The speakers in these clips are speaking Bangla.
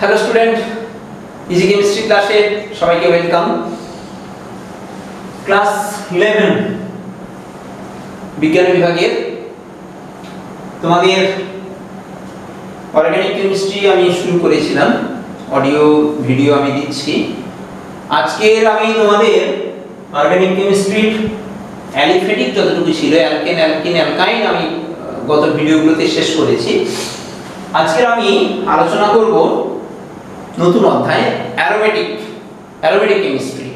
হ্যালো স্টুডেন্ট ইজি কেমিস্ট্রি ক্লাসে সবাইকে ওয়েলকাম ক্লাস ইলেভেন বিজ্ঞান বিভাগের তোমাদের অর্গানিক কেমিস্ট্রি আমি শুরু করেছিলাম অডিও ভিডিও আমি দিচ্ছি। আজকের আমি তোমাদের অর্গানিক কেমিস্ট্রির অ্যালিফেটিক যতটুকু ছিল অ্যালকেন অ্যালকিন অ্যালকাইন আমি গত ভিডিওগুলোতে শেষ করেছি। আজকের আমি আলোচনা করব নতুন অধ্যায় অ্যারোমেটিক অ্যারোমেটিক কেমিস্ট্রি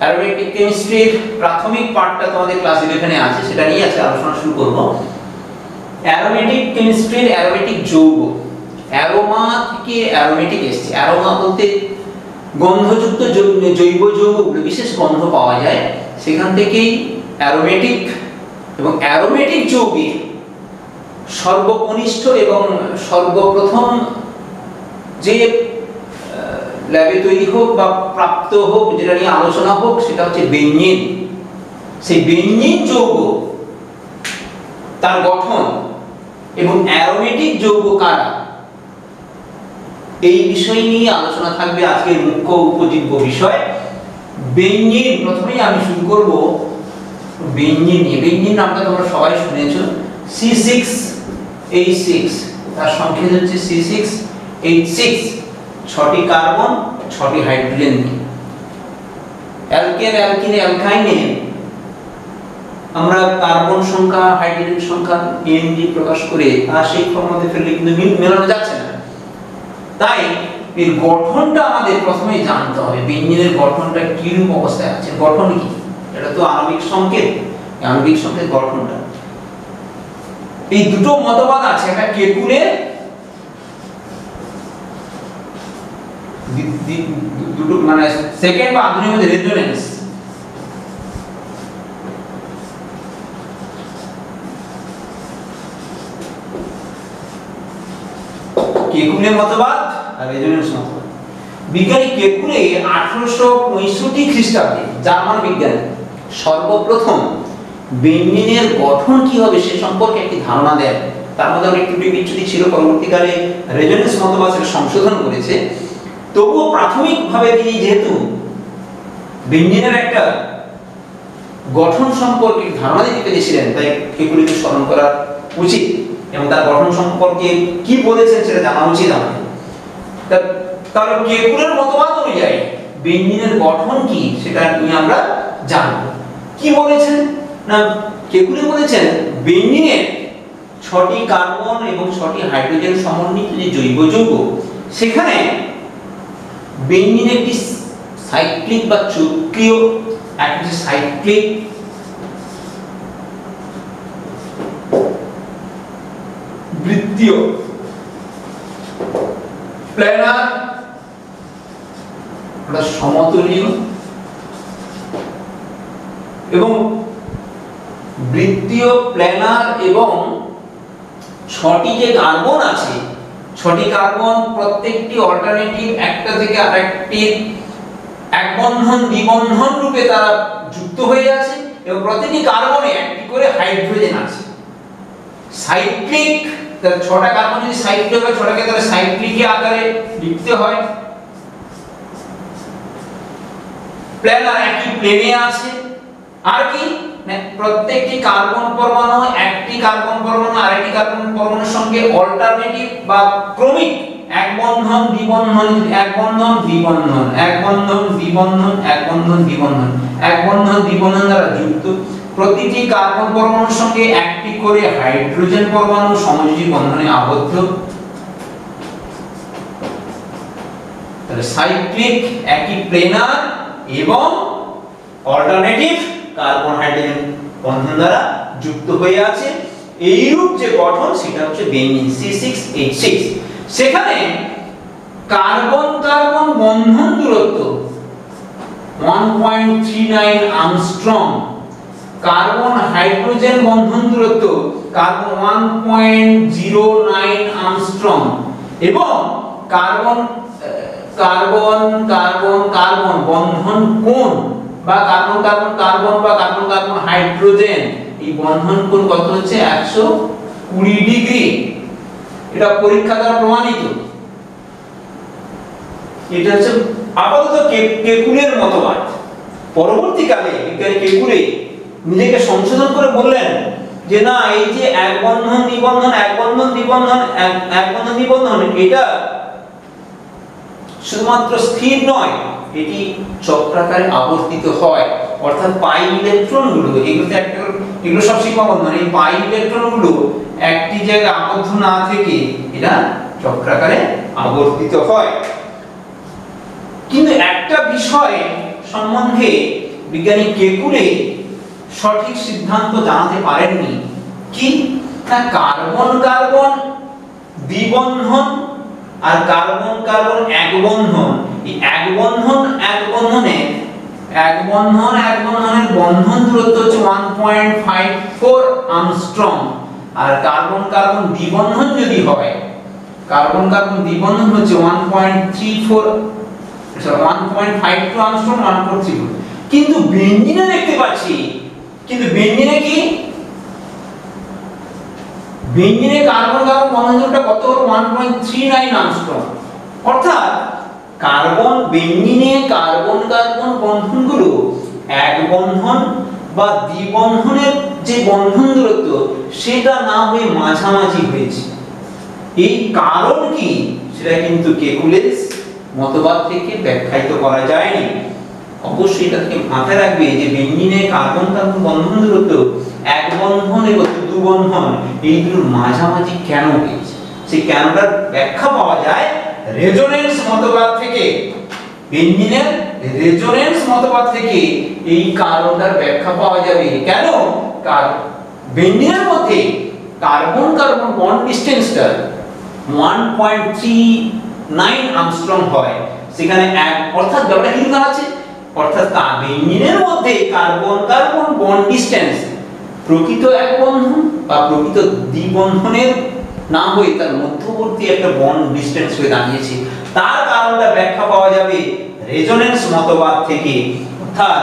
অ্যারোমেটিক কেমিস্ট্রির প্রাথমিক পার্টটা তোমাদের ক্লাস ইলেভেনে আছে, সেটা নিয়ে আজকে আলোচনা শুরু করব। অ্যারোমেটিক কেমিস্ট্রির অ্যারোমেটিক যৌগ। অ্যারোমা থেকে অ্যারোমেটিক এসছে। অ্যারোমা বলতে গন্ধযুক্ত জৈব যৌগগুলো, বিশেষ গন্ধ পাওয়া যায়। সেখান থেকেই অ্যারোমেটিক এবং অ্যারোমেটিক যৌগের সর্বকনিষ্ঠ এবং সর্বপ্রথম যে ল্যাবে তৈরি হোক বা প্রাপ্ত হোক, যেটা নিয়ে আলোচনা হোক, সেটা হচ্ছে বেঞ্জিন। সেই বেঞ্জিন যৌগ, তার গঠন এবং অ্যারোমেটিক যৌগ কারা? এই বিষয় নিয়ে আলোচনা থাকবে আজকের মুখ্য উপজীব্য বিষয়। বেঞ্জিন, প্রথমেই আমি শুরু করব বেঞ্জিন নিয়ে। বেঞ্জিন নামটা তোমরা সবাই শুনেছো। C six eight six. তার সংকেত হচ্ছে সি সিক্স এইট সিক্স। ছটি কার্বন, ছটি হাইড্রোজেন নিয়ে অ্যালকেন, অ্যালকিন, অ্যালকাইনে আমরা কার্বন সংখ্যা, হাইড্রোজেন সংখ্যা এনজি প্রকাশ করে, আর সেই ফর্মতে ফেললে কিন্তু মিল- মেলানো যাচ্ছে না। তাই এর গঠনটা আমাদের প্রথমে জানতে হবে বেঞ্জিনের গঠনটা কিরূপ অবস্থায় আছে। গঠন কি? এটা তো আণবিক সংকেত। আণবিক সংকেত গঠনটা। এই দুটো মতবাদ আছে, একটা কেকুলের দি- দি- দু- মানে সেকেন্ড বা আধুনিক রেজোনেন্স। মতবাদ আর রেজোনেন্স মতবাদ। বিজ্ঞানী আঠারোশো পঁয়ষট্টি খ্রিস্টাব্দে জার্মান বিজ্ঞানী সর্বপ্রথম বেঞ্জিনের গঠন কি হবে সে সম্পর্কে একটি ধারণা দেন। তার মধ্যে অনেক ত্রুটি ছিল। পরবর্তীকালে রেজোনেন্স মতবাদ সংশোধন করেছে। তবুও প্রাথমিকভাবে তিনি যেহেতু বেঞ্জিনের একটা গঠন সম্পর্কে ধারণা দিতে পেরেছিলেন, তাই এগুলিকে স্মরণ করা উচিত এবং তার গঠন সম্পর্কে কি বলেছেন সেটা জানা উচিত আমাদের। তাহলে কেকুলের মতবাদ অনুযায়ী বেঞ্জিনের গঠন কি সেটা নিয়ে আমরা জানব। কি বলেছেন? না কেকুলে বলেছেন বেঞ্জিনের ছটি কার্বন এবং ছটি হাইড্রোজেন সমন্বিত যে জৈব যৌগ, সেখানে বেঞ্জিন একটি সাইক্লিক বা চক্রীয় একটি সাইক্লিক? বৃত্তীয়। প্ল্যানার। ওটা সমতুলীয়। এবং বৃত্তীয় প্ল্যানার এবং ছটি যে কার্বন আছে ছটি কার্বন প্রত্যেকটি অল্টারনেটিভ একটা থেকে আরেকটির এক বন্ধন, দ্বিবন্ধন রূপে তারা যুক্ত হয়ে আছে এবং প্রতিটি কার্বনে একটি করে হাইড্রোজেন আছে। সাইক্লিক তাহলে ছটা কার্বন যদি সাইক্লিক হয়, ছটাকে তাহলে সাইক্লিক আকারে লিখতে হয়। প্ল্যানার একই প্লেনে আছে। আর কি? প্রত্যেকটি কার্বন পরমাণু, একটি কার্বন পরমাণু, আরেকটি কার্বন পরমাণুর সঙ্গে অল্টারনেটিভ বা ক্রমিক এক বন্ধন, দ্বিবন্ধন, এক বন্ধন, দ্বিবন্ধন, এক বন্ধন, দ্বিবন্ধন, এক বন্ধন, দ্বিবন্ধন, এক বন্ধন, দ্বিবন্ধন দ্বারা যুক্ত। প্রতিটি কার্বন পরমাণুর সঙ্গে একটি করে হাইড্রোজেন পরমাণু সমযোজী বন্ধনে আবদ্ধ। তাহলে সাইক্লিক একই প্লেনার এবং অল্টারনেটিভ কার্বন হাইড্রোজেন বন্ধন দ্বারা যুক্ত হয়ে আছে। এইরূপ যে গঠন, সেটা হচ্ছে বেঞ্জিন C6H6 সেখানে কার্বন কার্বন বন্ধন দূরত্ব 1.39 আর্মস্ট্রং কার্বন হাইড্রোজেন বন্ধন দূরত্ব কার্বন 1.09 আর্মস্ট্রং এবং কার্বন কার্বন কার্বন কার্বন বন্ধন কোণ বা কার্বন কার্বন কার্বন বা কার্বন কার্বন হাইড্রোজেন, এই বন্ধন কোণ কত হচ্ছে? 120 ডিগ্রি। এটা পরীক্ষা দ্বারা প্রমাণিত। এটা হচ্ছে আপাতত কে- কেকুলের মতবাদ পরবর্তীকালে বিজ্ঞানী কেকুলে নিজেকে সংশোধন করে বললেন যে না, এই যে এক বন্ধন নিবন্ধন এক বন্ধন নিবন্ধন এক বন্ধন নিবন্ধন এটা শুধুমাত্র স্থির নয় এটি চক্রাকারে আবর্তিত হয়। অর্থাৎ পাই ইলেকট্রনগুলো এগুলোতে একটা এগুলো সব বন্ধন। এই পাই ইলেকট্রনগুলো একটি জায়গায় আবদ্ধ না থেকে এরা চক্রাকারে আবর্তিত হয়। কিন্তু একটা বিষয় সম্বন্ধে বিজ্ঞানী কেকুলে সঠিক সিদ্ধান্ত জানাতে পারেননি। কি? না কার্বন কার্বন দ্বিবন্ধন আর কার্বন কার্বন এক বন্ধন। এক বন্ধন, এক বন্ধনে, এক বন্ধন, এক বন্ধনের বন্ধন দূরত্ব হচ্ছে 1.54 আর্মস্ট্রং আর কার্বন কার্বন দ্বিবন্ধন যদি হয় কার্বন কার্বন দ্বিবন্ধন হচ্ছে 1.34 one point five two angstrom one four three কিন্তু বেঞ্জিনে দেখতে পাচ্ছি। কিন্তু বেঞ্জিনে কি? বেঞ্জিনে কার্বন কার্বন কত? One point three nine angstrom অর্থাৎ কার্বন বেঞ্জিনে কার্বন কার্বন বন্ধনগুলো এক বন্ধন বা দ্বিবন্ধনের যে বন্ধন দূরত্ব, সেটা না হয়ে মাঝামাঝি হয়েছে। এই কারণ কি? সেটা কিন্তু কেকুলেস মতবাদ থেকে ব্যাখ্যায়িত করা যায়নি। অবশ্যই এটাকে মাথায় রাখবে যে বেঞ্জিনে কার্বন কার্বন বন্ধন দূরত্ব এক বন্ধন এবং দু বন্ধন এই দুটোর মাঝামাঝি কেন হয়েছে? সেই কেনটার ব্যাখ্যা পাওয়া যায় রেজোনেন্স মতবাদ থেকে, বেঞ্জিনের রেজোনেন্স মতবাদ থেকে এই কারণটার ব্যাখ্যা পাওয়া যাবে। কেন? কারণ বেঞ্জিনের মধ্যে কার্বন কার্বন বন্ড ডিসটেন্সটা 1.39 আর্মস্ট্রং হয়। সেখানে এক অর্থাৎ ব্যাপারটা কি আছে? অর্থাৎ বেঞ্জিনের মধ্যে কার্বন কার্বন বন্ড ডিসটেন্স প্রকৃত এক বন্ধন বা প্রকৃত দ্বিবন্ধনের না হয়ে তার মধ্যবর্তী একটা বন্ড ডিসটেন্স হয়ে দাঁড়িয়েছে। তার কারণটা ব্যাখ্যা পাওয়া যাবে রেজোনেন্স মতবাদ থেকে। অর্থাৎ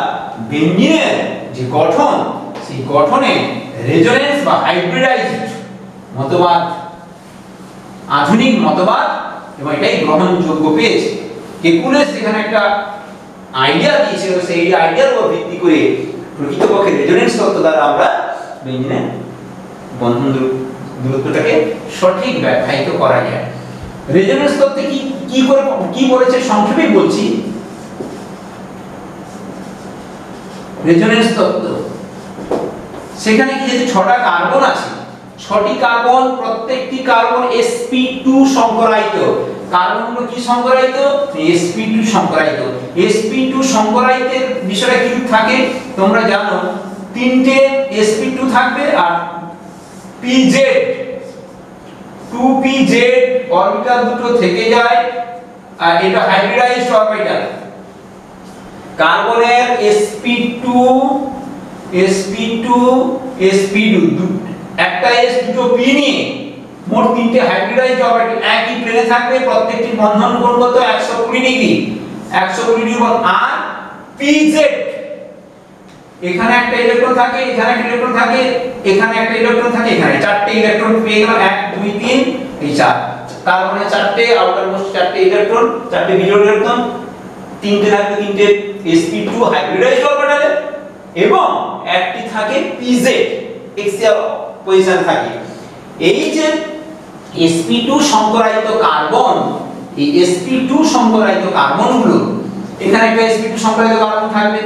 বেঞ্জিনের যে গঠন, সেই গঠনে রেজোনেন্স বা হাইব্রিডাইজড মতবাদ, আধুনিক মতবাদ এবং এটাই গ্রহণযোগ্য পেয়েছে। কেকুলেস যেখানে একটা আইডিয়া দিয়েছিল সেই আইডিয়ার উপর ভিত্তি করে প্রকৃতপক্ষে রেজোনেন্স তত্ত্ব দ্বারা আমরা বেঞ্জিনের বন্ধন দূরত্বটাকে সঠিক ব্যাখ্যায়িত করা যায়। রেজোনেন্স তত্ত্বে কি কি করে, কি বলেছে? সংক্ষেপে বলছি। রেজোনেন্স তত্ত্ব। সেখানে কি যে ছটা কার্বন আছে, ছটি কার্বন, প্রত্যেকটি কার্বন sp2 সংকরায়িত। কার্বনগুলো কি সংকরায়িত? Sp2 সংকরায়িত। Sp2 সংকরায়িতের বিষয়টা কি থাকে? তোমরা জানো, তিনটে sp2 থাকবে আর pz 2pz অরবিটাল দুটো থেকে যায়, আর এটা হাইব্রিডাইজড অরবিটাল। কার্বনের sp2 sp2 sp2 দু- একটা s দুটো p নিয়ে মোট তিনটে হাইব্রিডাইজড অরবিটাল একই প্লেনে থাকবে, প্রত্যেকটি বন্ধন কোণ কত 120 ডিগ্রি। 120 ডিগ্রি আর pz এখানে একটা ইলেকট্রন থাকে, এখানে একটা ইলেকট্রন থাকে, এখানে একটা ইলেকট্রন থাকে, এখানে চারটে ইলেকট্রন পেয়ে গেলাম 1 2 3 এই চার। তার মানে চারটে আউটার মোস্ট চারটে ইলেকট্রন চারটে বিজোড় ইলেকট্রন তিনটে থাকবে তিনটে sp2 হাইব্রিডাইজড অরবিটালে এবং একটি থাকে pz এক্সিয়াল পজিশন থাকে। এই যে sp2 সংকরায়িত কার্বন এই sp2 সংকরায়িত কার্বনগুলো এখানে একটা sp2 সংকরায়িত কার্বন থাকবে।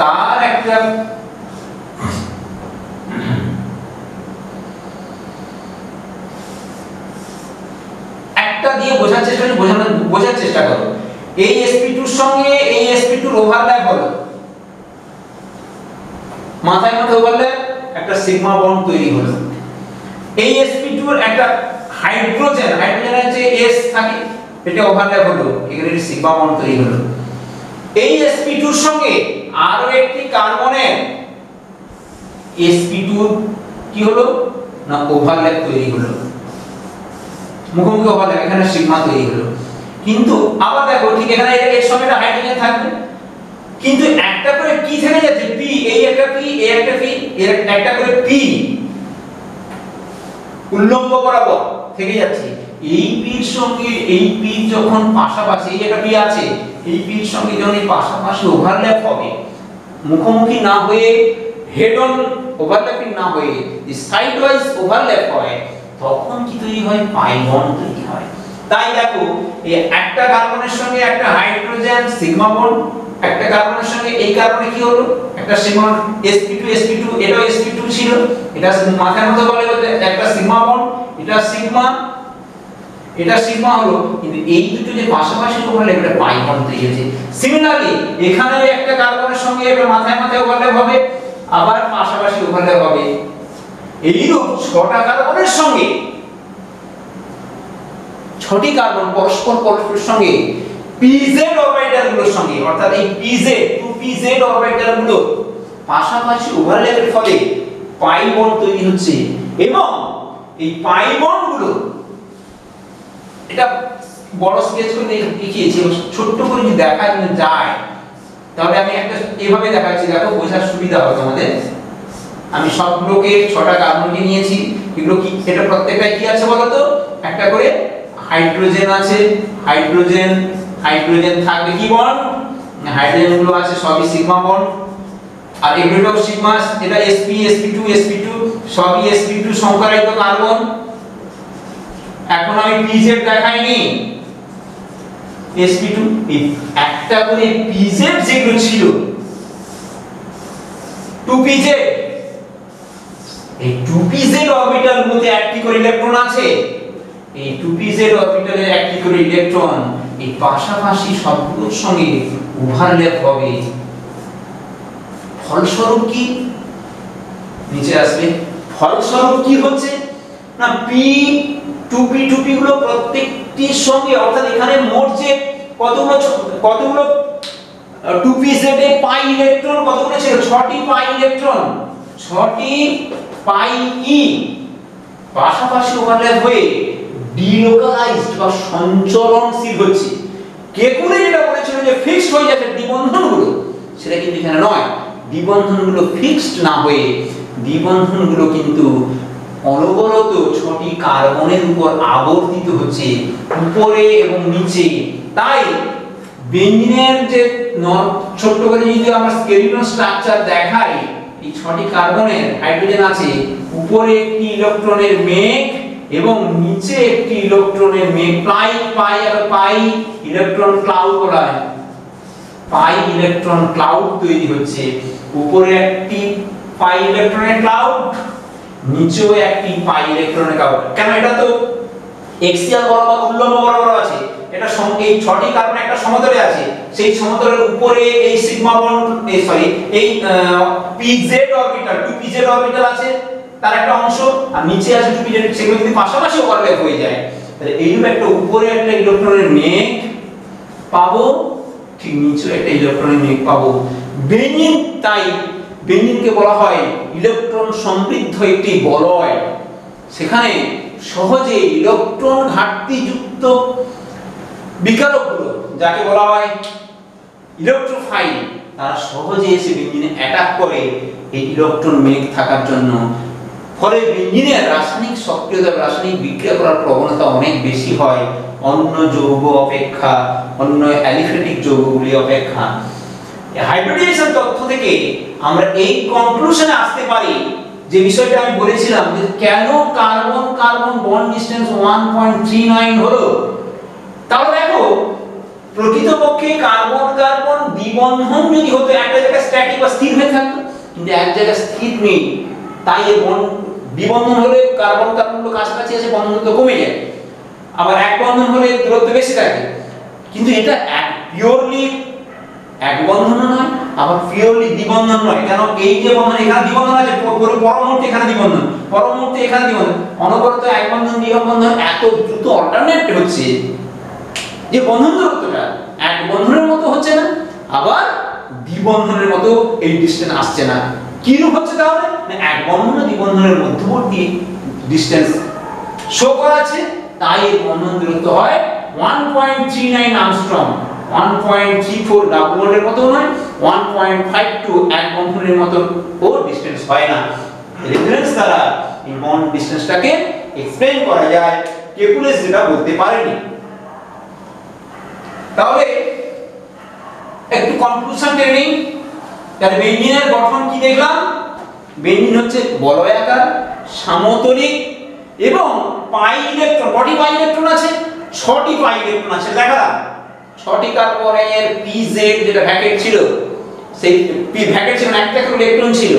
তার একটা একটা দিয়ে বোঝার চেষ্টা করো, বোঝানোর, বোঝার চেষ্টা করো। এই sp2 এর সঙ্গে এই sp2 এর ওভারল্যাপ হলো। মাথায় মধ্যে ওভারল্যাপ একটা সিগমা বন্ড তৈরি হলো। এই sp2 এর একটা হাইড্রোজেন হাইড্রোজেনের যে s থাকে, এটা ওভারল্যাপ হলো। এখানে সিগমা বন্ড তৈরি হলো। এই sp2 এর সঙ্গে আরও একটি কার্বনের sp2 কি হলো? না ওভারল্যাপ তৈরি হলো? মুখোমুখি ওভারল্যাপ এখানে সিগমা তৈরি হলো। কিন্তু আবার দেখো, ঠিক এখানে এর সঙ্গে একটা হাইড্রোজেন থাকবে। কিন্তু একটা করে কি থেকে যাচ্ছে পি এই একটা পি এই একটা পি এর একটা করে পি উল্লম্ব বরাবর থেকে যাচ্ছে। এই পির সঙ্গে, এই পি যখন পাশাপাশি, এই একটা পি আছে, এই পির সঙ্গে যখন এই পাশাপাশি ওভারল্যাপ হবে মুখোমুখি না হয়ে হেড অন ওভারল্যাপিং না হয়ে সাইড ওয়াইজ ওভারল্যাপ হয়, তখন কি তৈরি হয়? পাই বন্ড তৈরি হয়। তাই দেখো, এই একটা কার্বনের সঙ্গে একটা হাইড্রোজেন সিগমা বন্ড একটা কার্বনের সঙ্গে এই কার্বনে কি হলো? একটা সিগমা sp2 sp2 এটাও sp2 ছিল। এটা মাথার মধ্যে বলে একটা সিগমা বন্ড এটা সিগমা এটা সিগমা হলো, কিন্তু এই দুটো যে পাশাপাশি ওভারল্যাপ এটা পাই বন্ড তৈরি হয়েছে। সিমিলারলি এখানে একটা কার্বনের সঙ্গে এটা মাথায় মাথায় ওভারল্যাপ হবে, আবার পাশাপাশি ওভারল্যাপ হবে। এইরূপ ছটা কার্বনের সঙ্গে, ছটি কার্বন পরস্পর পরস্পরের সঙ্গে পিজেড অরবিটালগুলোর সঙ্গে, অর্থাৎ এই পিজেড টু পিজেড অরবিটালগুলো পাশাপাশি ওভারল্যাপের ফলে পাই বন্ড তৈরি হচ্ছে। এবং এই পাই বন্ডগুলো এটা বড় স্কেচ করে দেখিয়েছি ছোট্ট করে যদি দেখা যায়, তাহলে আমি একটা এভাবে দেখাচ্ছি দেখো বোঝার সুবিধা হবে তোমাদের। আমি সবগুলোকে ছটা কার্বনকে নিয়েছি। এগুলো কি, এটা প্রত্যেকটাই কি আছে বলো তো একটা করে হাইড্রোজেন আছে, হাইড্রোজেন হাইড্রোজেন থাকবে কি বন্ড হাইড্রোজেনগুলো আছে, সবই সিগমা বন্ড আর এগুলো সিগমা, এটা sp sp2 sp2 সবই sp2 সংকরায়িত কার্বন। এখন আমি pz দেখাইনি। Sp2 এই একটা করে pz যেগুলো ছিল। 2pz এই 2pz অরবিটাল মধ্যে একটি করে ইলেকট্রন আছে? এই 2pz অরবিটালে একটি করে ইলেকট্রন এই পাশাপাশি সবগুলোর সঙ্গে ওভারল্যাপ হবে। ফলস্বরূপ কি? নিচে আসবে। ফলস্বরূপ কি হচ্ছে? না P two P two P গুলো প্রত্যেকটির সঙ্গে, অর্থাৎ এখানে মোট যে কতগুলো কতগুলো টু পি সেটে পাই ইলেকট্রন কতগুলো ছিল? ছটি পাই ইলেকট্রন। ছটি পাই ই পাশাপাশি ওভারল্যাপ হয়ে ডিলোকালাইজড বা সঞ্চরণশীল হচ্ছে। কেকুলে যেটা বলেছিল যে ফিক্সড হয়ে যাচ্ছে দ্বিবন্ধনগুলো? সেটা কিন্তু এখানে নয়। দ্বিবন্ধনগুলো ফিক্সড না হয়ে দ্বিবন্ধনগুলো কিন্তু অনবরত ছটি কার্বনের উপর আবর্তিত হচ্ছে, উপরে এবং নিচে। তাই বেঞ্জিনের যে ছোট্ট করে যদি আমরা স্কেলিটন স্ট্রাকচার দেখাই, এই ছটি কার্বনের হাইড্রোজেন আছে, উপরে একটি ইলেকট্রনের মেঘ এবং নিচে একটি ইলেকট্রনের মেঘ। পাই পাই আর পাই ইলেকট্রন ক্লাউড বলা হয়। পাই ইলেকট্রন ক্লাউড তৈরি হচ্ছে। উপরে একটি পাই ইলেকট্রনের ক্লাউড নিচেও একটি পাই ইলেকট্রনের ক্লাউড কেন এটা তো এক্সিয়াল বরাবর উল্লম্ব বরাবর আছে? এটা এই ছটি কার্বন একটা সমতলে আছে। সেই সমতলের উপরে এই সিগমা বন্ড এই সরি এই PZ orbital two PZ orbital আছে, তার একটা অংশ, আর নিচে আছে টু পিজেড সেগুলো যদি পাশাপাশি ওভারল্যাপ হয়ে যায়। তাহলে এইরকম একটা উপরে একটা ইলেকট্রনের মেঘ পাবো, ঠিক নিচে একটা ইলেকট্রনের মেঘ পাবো। বেঞ্জিন তাই বেঞ্জিনকে বলা হয় ইলেকট্রন সমৃদ্ধ একটি বলয়। সেখানে সহজে ইলেকট্রন ঘাটতি যুক্ত বিকারকগুলো, যাকে বলা হয় ইলেকট্রোফাইল, তারা সহজে এসে বেঞ্জিনে অ্যাটাক করে এই ইলেকট্রন মেঘ থাকার জন্য। ফলে বেঞ্জিনের রাসায়নিক সক্রিয়তা, রাসায়নিক বিক্রিয়া করার প্রবণতা অনেক বেশি হয়। অন্য যৌগ অপেক্ষা, অন্য অ্যালিফেটিক যৌগগুলি অপেক্ষা। হাইব্রিডাইজেশন তথ্য থেকে আমরা এই কনক্লুশনে আসতে পারি যে বিষয়টা আমি বলেছিলাম যে কেন কার্বন কার্বন বন্ড ডিসটেন্স 1.39 হলো? তাহলে দেখো, প্রকৃতপক্ষে কার্বন কার্বন দ্বিবন্ধন যদি হতো একটা জায়গায় স্ট্যাটিক বা স্থির হয়ে থাকতো, কিন্তু এক জায়গায় স্থির নেই। তাই এর বন্ড দ্বিবন্ধন হলে কার্বন কার্বনগুলো কাছাকাছি এসে বন্ধন তো কমে যায়। আবার এক বন্ধন হলে দূরত্ব বেশি থাকে। কিন্তু এটা পিওরলি এক বন্ধন নয় আবার পিওরলি দ্বিবন্ধন নয়, কেন এই যে বন্ধন এখানে দ্বিবন্ধন আছে পুরো পরমুহূর্তে এখানে দ্বিবন্ধন, পরমুহূর্তে এখানে দ্বিবন্ধন। অনবরত এক বন্ধন দ্বিবন্ধন বন্ধন এত দ্রুত অল্টারনেট হচ্ছে যে বন্ধন দূরত্বটা। এক বন্ধনের মতো হচ্ছে না, আবার দ্বিবন্ধনের মতো এই ডিসটেন্স আসছে না। কি রূপ হচ্ছে তাহলে? এক বন্ধন দ্বিবন্ধনের মধ্যবর্তী ডিসটেন্স শো করা আছে, তাই এর বন্ধন দূরত্ব হয় 1.39 আর্মস্ট্রং 1.34 ডাবল বন্ডের মতো নয় 1.52 এক বন্ধনের মতো ও ডিসটেন্স হয় না। রেফারেন্স দ্বারা এই বন্ড ডিসটেন্সটাকে এক্সপ্লেইন করা যায় কেকুলে যেটা বলতে পারেনি। তাহলে একটু কনক্লুশন ট্রেনিং তাহলে বেঞ্জিনের গঠন কি দেখলাম? বেঞ্জিন হচ্ছে বলয়াকার সমতলিক এবং পাই ইলেকট্রন কটি পাই ইলেকট্রন আছে? ছটি পাই ইলেকট্রন আছে, দেখালাম। ছটি কার্বনের পি যেটা ভ্যাকেট ছিল, সেই পি ভ্যাকেট ছিল একটা করে ইলেকট্রন ছিল।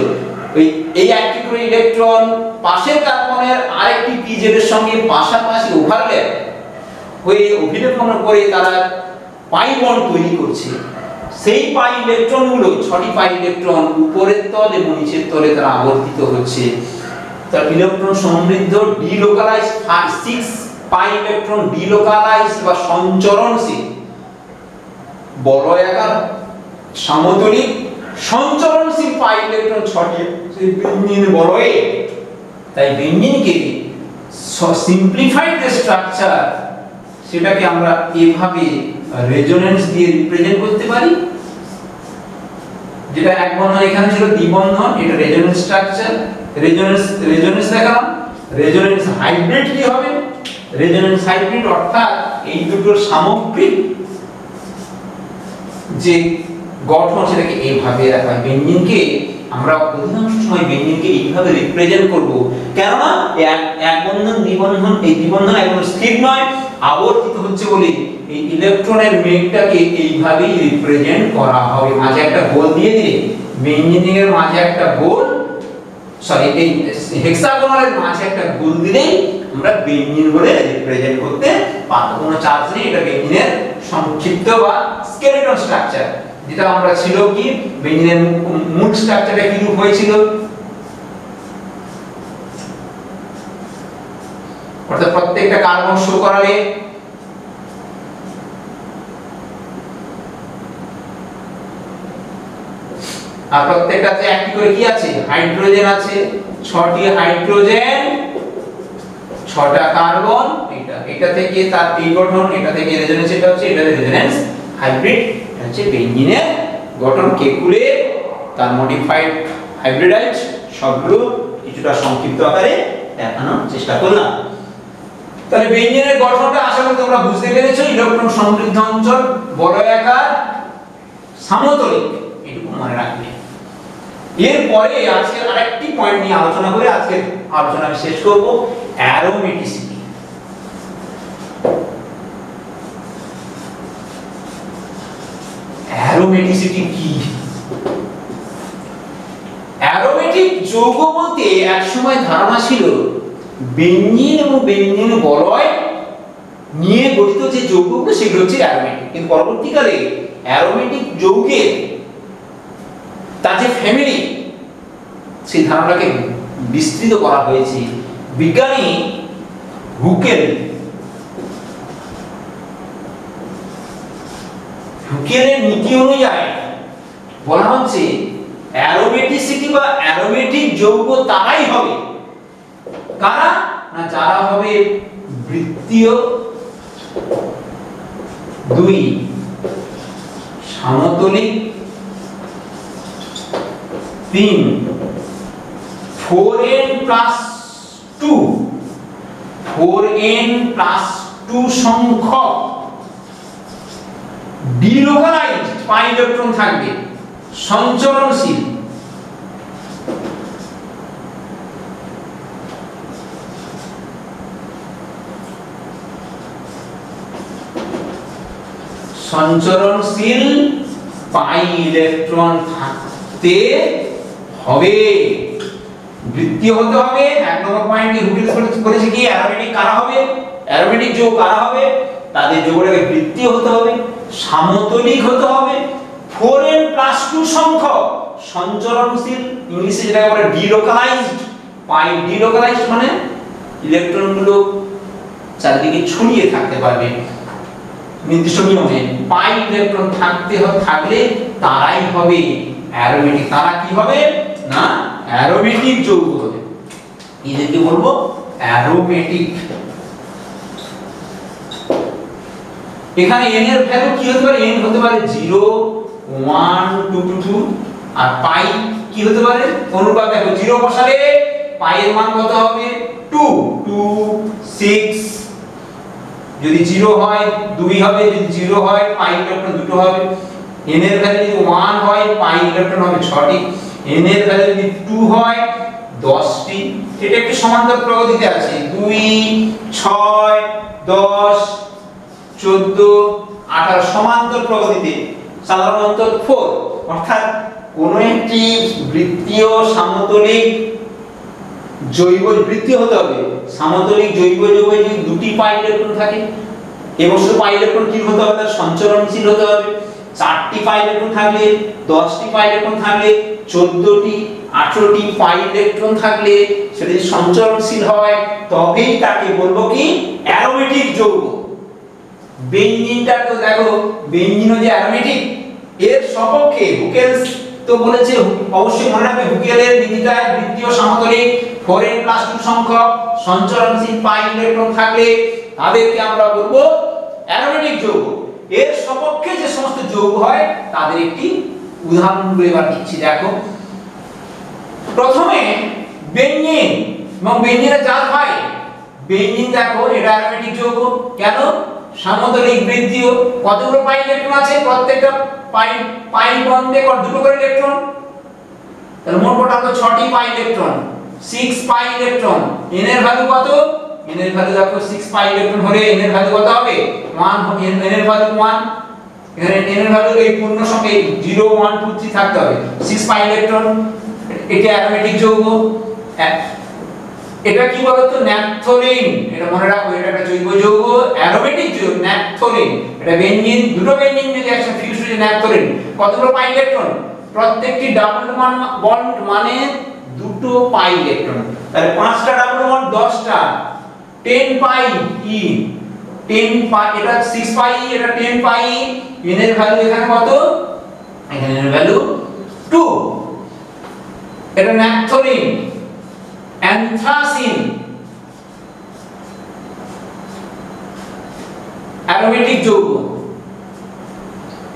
ওই এই একটি করে ইলেকট্রন পাশের কার্বনের আরেকটি পি জেড এর সঙ্গে পাশাপাশি ওভারল্যাপ হয়ে অভিলেপন করে তারা পাই বন্ড তৈরি করছে। সেই পাই ইলেকট্রনগুলো ছটি পাই ইলেকট্রন উপরের তল এবং নিচের তলে তারা আবর্তিত হচ্ছে। তার ইলেকট্রন সমৃদ্ধ delocalize six pi electron delocalize বা সঞ্চরণশীল। বলয়াকার সমতলিক সঞ্চরণশীল পাই ইলেকট্রন ছটি সেই বেঞ্জিন তাই বেঞ্জিনকে সিম্পলিফাইড যে স্ট্রাকচার সেটাকে আমরা এভাবে রেজোনেন্স দিয়ে রিপ্রেজেন্ট করতে পারি। যেটা এক বন্ধন এখানে ছিল দ্বিবন্ধন এটা রেজোনেন্স স্ট্রাকচার রেজোনেন্স রেজোনেন্স দেখালাম। রেজোনেন্স হাইব্রিড কি হবে? রেজোনেন্স হাইব্রিড অর্থাৎ এই দুটোর সামগ্রিক যে গঠন সেটাকে এইভাবে রাখা বেঞ্জিনকে আমরা অধিকাংশ সময় বেঞ্জিনকে এইভাবে রিপ্রেজেন্ট করব। কেননা এক বন্ধন দ্বিবন্ধন এই দ্বিবন্ধন একদম স্থির নয়। আবর্তিত হচ্ছে বলে এই ইলেকট্রনের মেঘটাকে এইভাবেই রিপ্রেজেন্ট করা হবে মাঝে একটা গোল দিয়ে দিলে বেঞ্জিনিং এর মাঝে একটা গোল সরি এই হেক্সাগোনালের মাঝে একটা গোল দিলেই আমরা বেঞ্জিন বলে রিপ্রেজেন্ট করতে পারব কোনো চার্জ নেই এটা বেঞ্জিনের সংক্ষিপ্ত বা স্কেলেটন স্ট্রাকচার যেটা আমরা ছিল কি বেঞ্জিনের মূল স্ট্রাকচারটা কি রূপ হয়েছিল? অর্থাৎ প্রত্যেকটা কার্বন শো করালে আর প্রত্যেকটাতে একটি করে কি আছে? হাইড্রোজেন আছে, ছটি হাইড্রোজেন ছটা কার্বন, এটা এটা থেকে তার পি গঠন, এটা থেকে রেজোনেন্স এটা হচ্ছে, এটা রেজোনেন্স হাইব্রিড এটা হচ্ছে বেঞ্জিনের গঠন। কেকুলে তার মডিফাইড হাইব্রিডাইজ সবগুলো কিছুটা সংক্ষিপ্ত আকারে দেখানোর চেষ্টা করলাম। তাহলে বেঞ্জিনের গঠনটা আশা করি তোমরা বুঝতে পেরেছ। ইলেকট্রন সমৃদ্ধ অঞ্চল, বড় বলয়াকার সমতলিক এটুকু মনে রাখবে। এরপরে আজকের আরেকটি পয়েন্ট নিয়ে আলোচনা করে আজকের আলোচনা আমি শেষ করব। অ্যারোমেটিসিটি অ্যারোমেটিসিটি কি? অ্যারোমেটিক যৌগ বলতে একসময় ধারণা ছিল, বেঞ্জিন এবং বেঞ্জিন বলয় নিয়ে গঠিত যে যৌগগুলো, সেগুলো হচ্ছে অ্যারোমেটিক কিন্তু পরবর্তীকালে অ্যারোমেটিক যৌগের তার যে ফ্যামিলি সেই ধারণাটাকে বিস্তৃত করা হয়েছে। বিজ্ঞানী হুকেল। হুকেলের নীতি অনুযায়ী বলা হচ্ছে অ্যারোমেটিসিটি বা অ্যারোমেটিক যৌগ তারাই হবে। কারা না যারা হবে বৃত্তীয়? দুই, সমতলিক। তিন four n plus two, four n plus two সংখ্যক ডিলোকালাইজড পাই ইলেকট্রন থাকবে, সঞ্চরণশীল। সঞ্চরণশীল পাই ইলেকট্রন থাকতে হবে। বৃত্তীয় হতে হবে, এক নম্বর পয়েন্ট রুটিন করেছে কি? অ্যারোমেটিক কারা হবে? অ্যারোমেটিক যোগ কারা হবে? তাদের যোগটাকে বৃত্তীয় হতে হবে, সামতলিক হতে হবে ফোর এন প্লাস টু সংখ্যক, সঞ্চরণশীল ইংলিশে যেটাকে বলে ডিলোকালাইজড পাই ডিলোকালাইজড মানে ইলেকট্রনগুলো চারিদিকে ছড়িয়ে থাকতে পারবে। নির্দিষ্ট নিয়মে পাই ইলেকট্রন থাকতে থাকলে তারাই হবে। অ্যারোমেটিক তারা কি হবে? না অ্যারোমেটিক যৌগ হবে এদেরকে বলব? অ্যারোমেটিক। এখানে n এর ভ্যালু কি হতে পারে? n হতে পারে 0 1 2 2 2 আর পাই কি হতে পারে? অনুপাত দেখো 0 বসালে পাই এর মান কত হবে? 2 2 6 যদি জিরো হয়, দুই হবে, যদি জিরো হয় পাই ইলেকট্রন দুটো হবে। n এর ভ্যালু যদি 1 হয় পাই ইলেকট্রন হবে 6টি n এর ভ্যালু যদি 2 হয় 10টি এটা একটি সমান্তর প্রগতিতে আছে। 2 6 10 14 18 সমান্তর প্রগতিতে। সাধারণত 4 অর্থাৎ কোন একটি বৃত্তীয় সমতলিক জৈব বৃত্তি হতে হবে। সমতলিক জৈব যৌগে যদি দুটি পাই ইলেকট্রন থাকে এবং শুধু পাই ইলেকট্রন কি হতে হবে? তার সঞ্চরণশীল হতে হবে। চারটি পাই ইলেকট্রন থাকলে, দশটি পাই ইলেকট্রন থাকলে, চোদ্দটি, আঠারোটি পাই ইলেকট্রন থাকলে সেটা যদি সঞ্চরণশীল হয়, তবেই তাকে বলব কি? অ্যারোমেটিক যৌগ। বেঞ্জিনটা তো দেখো বেঞ্জিনও যে অ্যারোমেটিক এর সপক্ষে হুকেলস তো বলেছে অবশ্যই মনে রাখবে, হুকেলের নীতিটায় বৃত্তীয় সমতলে 4n 2 সংখ্যক সঞ্চরণশীল পাই ইলেকট্রন থাকলে, তাদেরকে আমরা বলব অ্যারোমেটিক যৌগ। এর সপক্ষে যে সমস্ত যোগ হয়, তাদের একটি উদাহরণগুলো এবার দিচ্ছি। দেখো, প্রথমে বেঞ্জিন, এবং বেঞ্জিনের জাত হয়, বেঞ্জিন দেখো, এটা অ্যারোমেটিক যৌগ। কেন? সমতলিক বৃদ্ধিও কতগুলো পাই ইলেকট্রন আছে? প্রত্যেকটা পাই পাই বন্ধে কত দুটো করে ইলেকট্রন। তাহলে মোট মোট আমরা 6টি pi electron 6 pi electron. n এর ভ্যালু কত? N এর ভ্যালু দেখো 6 পাই ইলেকট্রন হলে n এর ভ্যালু কত হবে? 1 হবে। n এর ভ্যালু 1 এখানে n এর ভ্যালু এই পূর্ণ সংখ্যা 0 1 2 3 থাকতে হবে। 6 পাই ইলেকট্রন, এটা অ্যারোমেটিক যৌগ। এটা কি বলতো? ন্যাপথলিন। এটা মনে রাখো, এটা একটা জৈব যৌগ অ্যারোমেটিক যৌগ, ন্যাপথলিন। এটা বেনজিন দুটো বেনজিন যদি একসাথে ফিউজ হয়ে ন্যাপথলিন। কতগুলো পাই ইলেকট্রন? প্রত্যেকটি ডাবল বন্ড মানে দুটো পাই ইলেকট্রন। তাহলে পাঁচটা ডাবল বন্ড 10টা 10 পাই ই 10 পাই এটা 6 পাই ই এটা 10 পাই ই n এর ভ্যালু এখানে কত? এখানে এর ভ্যালু 2 এটা ন্যাপথলিন অ্যানথ্রাসিন, অ্যারোমেটিক যৌগ।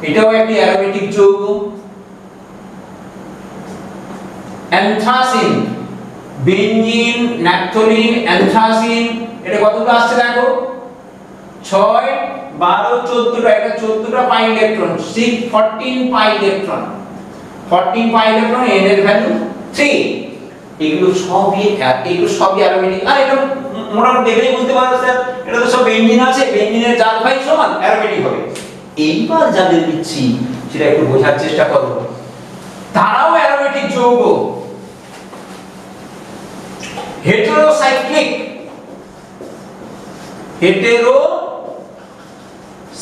এটাও একটি অ্যারোমেটিক যৌগ। অ্যানথ্রাসিন বেনজিন ন্যাপথলিন অ্যানথ্রাসিন এটা কতগুলো আসছে দেখো? 6 12 14টা এটা 14টা pi electron 6 14 pi electron. 14 pi electron, n এর ভ্যালু 3 এগুলো সবই এগুলো সবই অ্যারোমেটিক আর এটা মোটামুটি দেখলেই বুঝতে পারবে স্যার। এটা তো সব বেঞ্জিন আছে বেঞ্জিনের জাত ভাই সমান অ্যারোমেটিক হবে। এইবার যাদের দিচ্ছি, সেটা একটু বোঝার চেষ্টা করো। তারাও অ্যারোমেটিক যৌগ। হেটেরোসাইক্লিক হেটেরো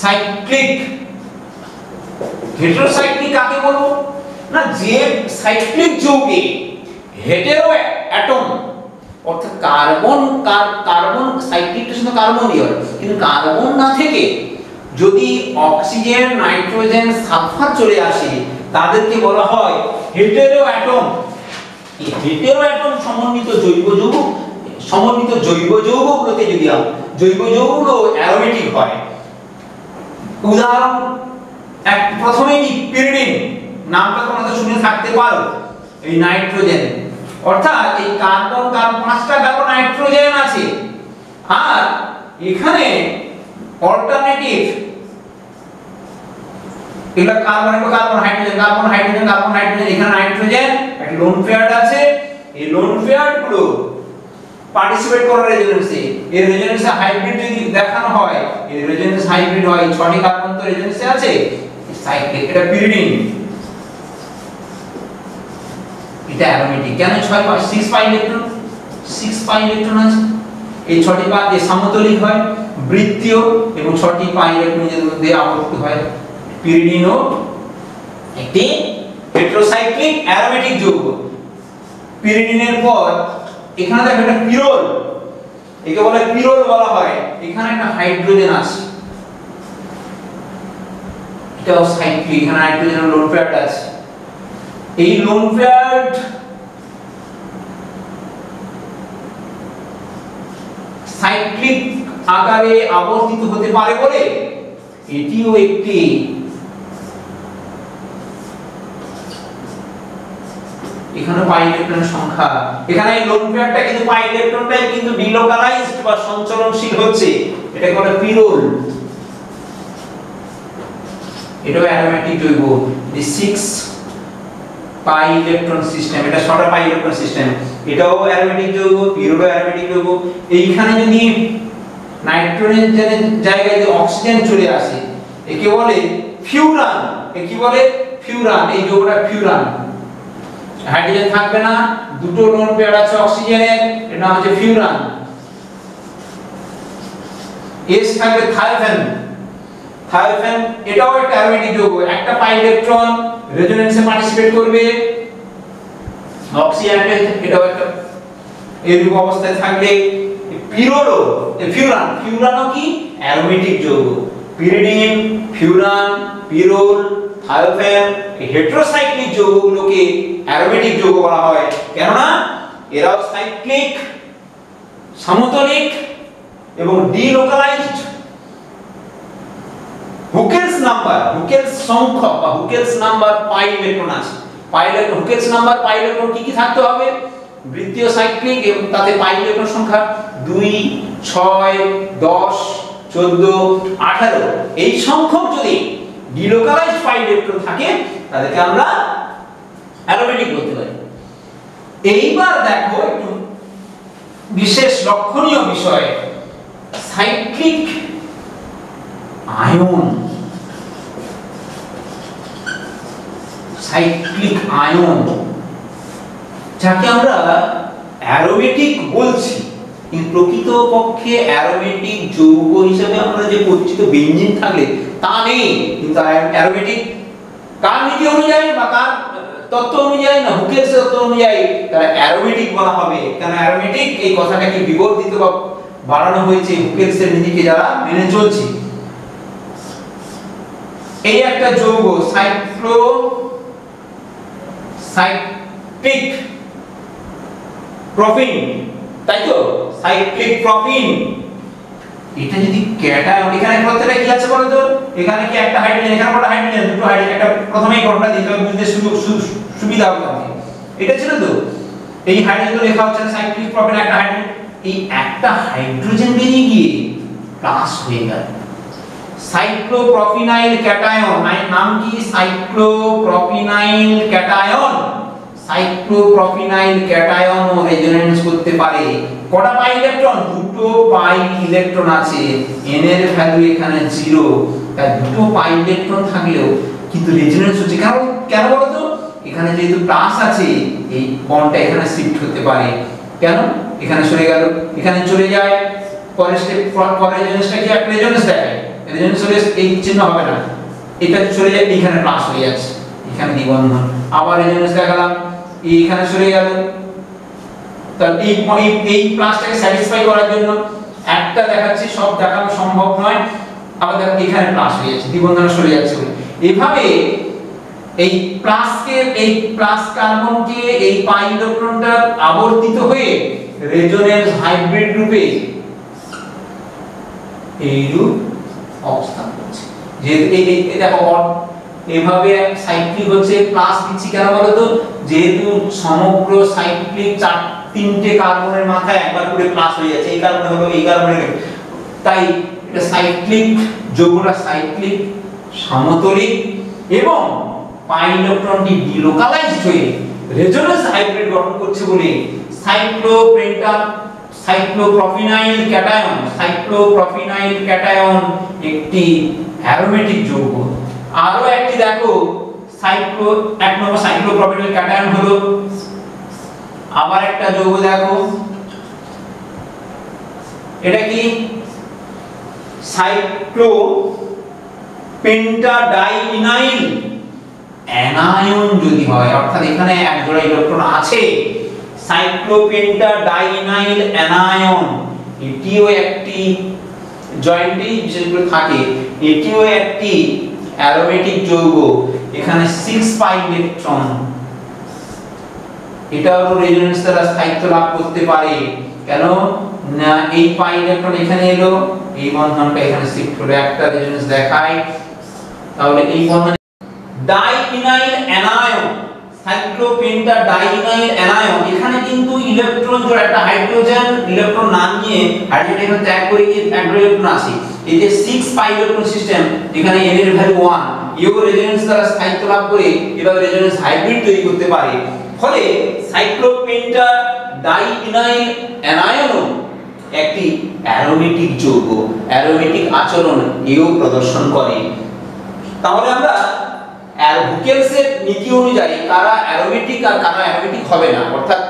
সাইক্লিক হেটেরোসাইক্লিক কাকে বলব? না, যে সাইক্লিক যৌগে হেটেরো অ্যাটম, অর্থাৎ কার্বন কার্বন সাইক্লিকটা শুধু কার্বনই হয়, কিন্তু কার্বন না থেকে যদি অক্সিজেন, নাইট্রোজেন, সালফার চলে আসে, তাদেরকে বলা হয় হেটেরো অ্যাটম। এই হেটেরো অ্যাটম সমন্বিত জৈব যৌগ সমন্বিত জৈব যৌগগুলোকে যদি জৈব যৌগগুলো অ্যারোমেটিক হয়, উদাহরণ, এক প্রথমেই পিরিডিন নামটা তোমরা শুনে থাকতে পারো, এই নাইট্রোজেন অর্থাৎ এই কার্বন কার্বন পাঁচটা কার্বন নাইট্রোজেন আছে। আর এখানে অল্টারনেটিভ এটা কার্বন একটা carbon hydrogen carbon hydrogen carbon hydrogen এখানে নাইট্রোজেন একটা লোন পেয়ার আছে। এই লোন পেয়ারগুলো পার্টিসিপেট করার রেজোনেন্সে এই রেজোনেন্সে হাইব্রিড যদি দেখানো হয়, এই রেজোনেন্স হাইব্রিড হয় ছটি কার্বন তো রেজোনেন্সে আছে। সাইক্লিক এটা পিরিডিন এটা অ্যারোমেটিক কেন 6 পাই 6 পাই ইলেকট্রন 6 পাই ইলেকট্রন আছে। এই ছটি পা যে সমতলিক হয়, বৃত্তীয় এবং ছটি পাই ইলেকট্রনের মধ্যে আবর্তিত হয়। পিরিডিনও একটি হেটেরোসাইক্লিক অ্যারোমেটিক যৌগ। পিরিডিনের পর এখানে দেখো একটা পিরোল। একে বলে পিরোল বলা হয়। এখানে একটা হাইড্রোজেন আছে। এটাও সাইক্লিক এখানে হাইড্রোজেন লোন পেয়ার আছে। এই লোন পেয়ার সাইক্লিক আকারে আবর্তিত হতে পারে বলে এটিও একটি এখানে পাই ইলেকট্রনের সংখ্যা। এখানে এই লোন পেয়ারটা কিন্তু পাই ইলেকট্রনটাই কিন্তু ডিলোকালাইজড বা সঞ্চরণশীল হচ্ছে। এটাকে বলে পিরোল এটাও অ্যারোমেটিক জৈব। এই 6 পাই ইলেকট্রন সিস্টেম এটা ছটা পাই ইলেকট্রন সিস্টেম এটাও অ্যারোমেটিক যৌগ পিরোলও অ্যারোমেটিক যৌগ এইখানে যদি নাইট্রোজেনের জায়গায় যদি অক্সিজেন চলে আসে, একে বলে ফিউরান এ কি বলে ফিউরান এই যৌগটা ফিউরান হাইড্রোজেন থাকবে না, দুটো লোন পেয়ার আছে অক্সিজেনের এর নাম হচ্ছে ফিউরান এস থাকবে থায়োফেন থায়োফেন এটাও একটা অ্যারোমেটিক যৌগ, একটা পাই ইলেকট্রন রেজোনেন্সে পার্টিসিপেট করবে। অক্সিজেন এটাও একটা এরূপ অবস্থায় থাকলে পিরোলো ফিউরান ফিউরানও কি? অ্যারোমেটিক যৌগ। পিরিডিন ফিউরান পিরোল থায়োফেন এই হেটেরোসাইক্লিক যৌগগুলোকে অ্যারোমেটিক যৌগ বলা হয়। কেননা এরাও সাইক্লিক সমতলিক এবং ডিলোকালাইজড হুকেলস নাম্বার হুকেলস সংখ্যক বা হুকেলস নাম্বার পাই ইলেকট্রন আছে। Pi electron Huckel's number pi electron কি কি থাকতে হবে? বৃত্তীয় সাইক্লিক এবং তাতে পাই ইলেকট্রন সংখ্যা 2 6 10 14 18 এই সংখ্যক যদি ডিলোকালাইজড পাই ইলেকট্রন থাকে, তাদেরকে আমরা অ্যারোমেটিক বলতে পারি। এইবার দেখো একটু বিশেষ লক্ষণীয় বিষয় সাইক্লিক আয়ন সাইক্লিক আয়ন যাকে আমরা অ্যারোমেটিক বলছি। কিন্তু প্রকৃতপক্ষে অ্যারোমেটিক যৌগ হিসেবে আমরা যে পরিচিত বেঞ্জিন থাকলে তা নেই, কিন্তু অ্যারোমেটিক কার নীতি অনুযায়ী বা কার তত্ত্ব অনুযায়ী না হুকেলস তত্ত্ব অনুযায়ী তারা অ্যারোমেটিক বলা হবে। কারণ অ্যারোমেটিক এই কথাটাকে বিবর্ধিত বা বাড়ানো হয়েছে হুকেলসের নীতিকে যারা মেনে চলছে? এই একটা যৌগ সাইক্লো সাইক্লিক প্রোপিন তাই তো? সাইক্লিক প্রোপিন এটা যদি ক্যাটায়ন এখানে প্রত্যেকটা কি আছে বলো তো এখানে কি একটা হাইড্রোজেন এখানে কটা হাইড্রোজেন দুটো হাইড্রোজেন একটা প্রথমেই গঠনটা দিতে হবে, বুঝতে সুবিধা হবে এটা ছিল তো? এই হাইড্রোজেন লেখা হচ্ছে সাইক্লিক প্রোপিন একটা হাইড্রোজেন এই একটা হাইড্রোজেন বেরিয়ে গিয়ে প্লাস হয়ে গেল। সাইক্লোপ্রোপিনাইল ক্যাটায়ন নাম কি? সাইক্লোপ্রোপিনাইল ক্যাটায়ন সাইক্লোপ্রোপিনাইল ক্যাটায়ন ও রেজোনেন্স করতে পারে। কটা পাই ইলেকট্রন? দুটো পাই ইলেকট্রন আছে। n এর ভ্যালু এখানে 0 তাই দুটো পাই ইলেকট্রন থাকলেও কিন্তু রেজোনেন্স হচ্ছে। কেন কেন বলো তো এখানে যেহেতু প্লাস আছে, এই বন্ডটা এখানে শিফট হতে পারে। কেন? এখানে চলে গেল। এখানে চলে যায়। পরের স্টেপ পরের রেজোনেন্সটা কি? একটা রেজোনেন্স দেখায়। রেজোনেন্স হলে এই চিহ্ন হবে না। এটা চলে যায় এখানে প্লাস হয়ে যাচ্ছে। এখানে নিবন্ধন আবার রেজোনেন্স দেখালাম। এইখানে চলে গেল। তাহলে এই এই প্লাসটাকে স্যাটিসফাই করার জন্য একটা দেখাচ্ছি, সব দেখানো সম্ভব নয়। আবার এখানে প্লাস হয়ে যাচ্ছে, দ্বিবন্ধন চলে যাচ্ছে এভাবে এই প্লাসকে এই প্লাস কার্বনকে, এই পাই ইলেকট্রনটা আবর্তিত হয়ে রেজোনেন্স হাইব্রিড রূপে এই রূপ অবস্থান করছে। এই এই দেখো এভাবে সাইক্লিক হচ্ছে প্লাস দিচ্ছি কেন বলতো? যেহেতু সমগ্র সাইক্লিক চার তিনটে কার্বনের মাথায় একবার করে প্লাস হয়ে যাচ্ছে, এই কারণে হলো, এই কারণে তাই এটা সাইক্লিক যৌগটা সাইক্লিক সমতলিক এবং পাই ইলেকট্রনটি ডিলোকালাইজড হয়ে রেজোনেন্স হাইব্রিড গঠন করছে বলে cyclopenta cyclopropenyl cation cyclopropenyl cation একটি অ্যারোমেটিক যৌগ। আরও একটি দেখো, সাইক্লো, এক নম্বর সাইক্লোপ্রোপিনাইল ক্যাটায়ন হলো। আবার একটা যৌগ দেখো। এটা কি? সাইক্লো পেন্টাডাইনাইল অ্যানায়ন যদি হয়, অর্থাৎ এখানে এক জোড়া ইলেকট্রন আছে সাইক্লোপেন্টাডাইনাইল অ্যানায়ন, এটিও একটি জয়েন্টে বিশেষ করে থাকে, এটিও একটি অ্যারোমেটিক যৌগ, এখানে 6 পাই ইলেকট্রন এটাও রেজোনেন্স দ্বারা স্থায়িত্ব লাভ করতে পারে। কেন? না, এই পাই ইলেকট্রন এখানে এলো, এই বন্ধনটা এখানে শিফট হলো। একটা রেজোনেন্স দেখায়। তাহলে এই বন্ধন ডাইইনাইল অ্যানায়ন সাইক্লোপেন্টা ডাইনাইল অ্যানায়ন এখানে কিন্তু ইলেকট্রন জোড়া, একটা হাইড্রোজেন ইলেকট্রন না নিয়ে হাইড্রোজেন ত্যাগ করে গিয়ে ইলেকট্রন আসে। যে 6 পাই ইলেকট্রন সিস্টেম যেখানে n এর ভ্যালু 1 ইও রেজোনেন্স দ্বারা স্থায়িত্ব লাভ করে এভাবে রেজোনেন্স হাইব্রিড তৈরি করতে পারে। ফলে সাইক্লোপেন্টা ডাইনাইল অ্যানায়নও একটি অ্যারোমেটিক যৌগ অ্যারোমেটিক আচরণ এও প্রদর্শন করে। তাহলে আমরা হুকেলসের নীতি অনুযায়ী কারা অ্যারোমেটিক আর কারা অ্যারোমেটিক হবে না। অর্থাৎ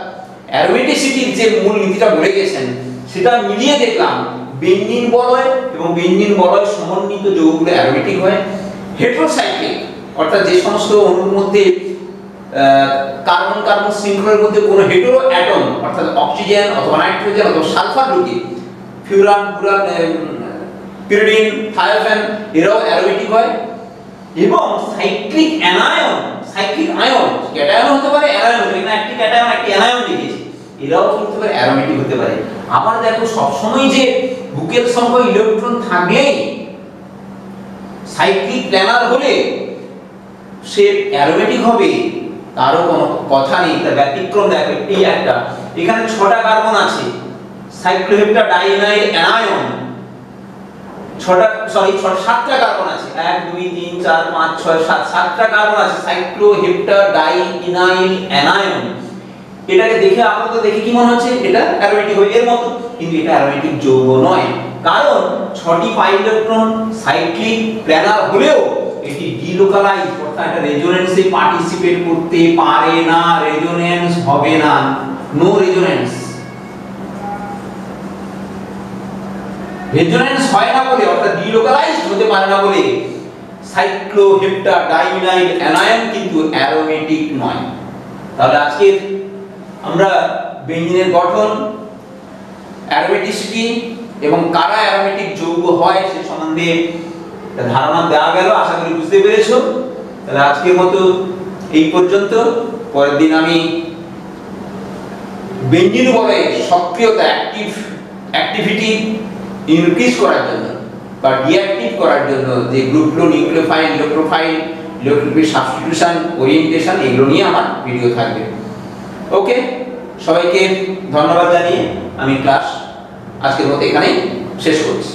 অ্যারোমেটিসিটির যে মূল নীতিটা বলে গেছেন, সেটা মিলিয়ে দেখলাম বেঞ্জিন বলয় এবং বেঞ্জিন বলয় সমন্বিত যৌগগুলো অ্যারোমেটিক হয়। হেটেরোসাইক্লিক, অর্থাৎ যে সমস্ত অণুর মধ্যে কার্বন কার্বন শৃঙ্খলের মধ্যে কোনো হেটেরো অ্যাটম, অর্থাৎ অক্সিজেন অথবা নাইট্রোজেন অথবা সালফার ঢুকে ফিউরান ফুরান পিরিডিন, থায়োফেন, এরাও অ্যারোমেটিক হয়। এবং cyclic anion, cyclic ion, cation হতে পারে অ্যানায়ন হতে পারে একটি ক্যাটায়ন, একটি অ্যানায়ন লিখেছি। এরাও কিন্তু অ্যারোমেটিক হতে পারে। আবার দেখো, সবসময় যে বুকের সংখ্যা ইলেকট্রন থাকলেই সাইক্লিক প্ল্যানার হলে সে অ্যারোমেটিক হবে, তারও কোনো কথা নেই তার ব্যতিক্রম দেখো এই একটা। এখানে ছটা কার্বন আছে সাইক্লোহেপ্টা ডাইনাইল অ্যানায়ন ছটা সরি ছটা, সাতটা কার্বন আছে, এক, দুই, তিন, চার, পাঁচ, ছয়, সাত, সাতটা কার্বন আছে সাইক্লোহেপ্টা ডাইনাইল অ্যানায়ন এটাকে দেখে আপাতত দেখে কি মনে হচ্ছে? এটা অ্যারোমেটিক হবে। এর মতো। কিন্তু এটা অ্যারোমেটিক যৌগ নয়। কারণ ছটি পাই ইলেকট্রন সাইক্লিক প্ল্যানার হলেও এটি ডিলোকালাইজ অর্থাৎ রেজোনেন্সে পার্টিসিপেট করতে পারে না। রেজোনেন্স হবে না। নো রেজোনেন্স রেজোনেন্স হয় না বলে, অর্থাৎ ডিলোকালাইজ হতে পারে না বলে সাইক্লোহেপ্টা ডাইনাইল অ্যানায়ন কিন্তু অ্যারোমেটিক নয়। তাহলে আজকে আমরা বেঞ্জিনের গঠন অ্যারোমেটিসিটি এবং কারা অ্যারোমেটিক যৌগ হয় সে সম্বন্ধে ধারণা দেওয়া গেল, আশা করি বুঝতে পেরেছ। তাহলে আজকের মতো এই পর্যন্ত। পরের দিন আমি বেঞ্জিন বলে সক্রিয়তা অ্যাক্টিভ অ্যাক্টিভিটি ইনক্রিজ করার জন্য বা ডিঅ্যাক্টিভ করার জন্য যে গ্রুপগুলো nucleophile electrophile electrophile substitution orientation এগুলো নিয়ে আমার ভিডিও থাকবে। ওকে সবাইকে ধন্যবাদ জানিয়ে আমি ক্লাস আজকের মতো এখানেই শেষ করছি।